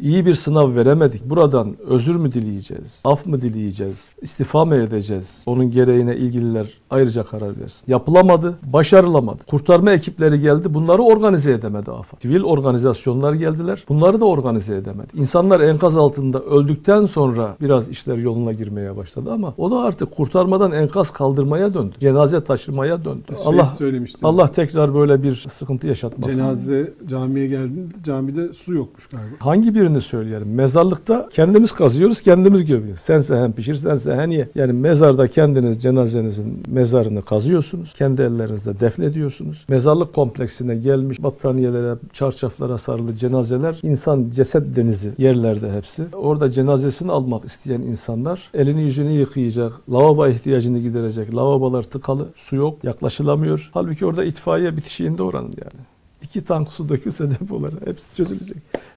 İyi bir sınav veremedik. Buradan özür mü dileyeceğiz? Af mı dileyeceğiz? İstifa mı edeceğiz? Onun gereğine ilgililer ayrıca karar versin. Yapılamadı, başarılamadı. Kurtarma ekipleri geldi. Bunları organize edemedi AFAD. Sivil organizasyonlar geldiler. Bunları da organize edemedi. İnsanlar enkaz altında öldükten sonra biraz işler yoluna girmeye başladı ama o da artık kurtarmadan enkaz kaldırmaya döndü. Cenaze taşımaya döndü. Şey Allah söylemiştiniz. Allah tekrar böyle bir sıkıntı yaşatmasın. Cenaze camiye geldiğinde camide su yokmuş galiba. Hangi birini söyleyelim? Mezarlıkta kendimiz kazıyoruz, kendimiz gömüyoruz. Sen sehen pişir, sen sehen ye. Yani mezarda kendiniz cenazenizin mezarını kazıyorsunuz. Kendi ellerinizle defnediyorsunuz. Mezarlık kompleksine gelmiş battaniyelere, çarşaflara sarılı cenazeler, insan ceset denizi yerlerde hepsi. Orada cenazesini almak isteyen insanlar elini yüzünü yıkayacak, lavabo ihtiyacını giderecek. Lavabolar tıkalı, su yok, yaklaşılamıyor. Halbuki orada itfaiye bitişiğinde oranın yani. İki tank su dökülse depolara hepsi çözülecek.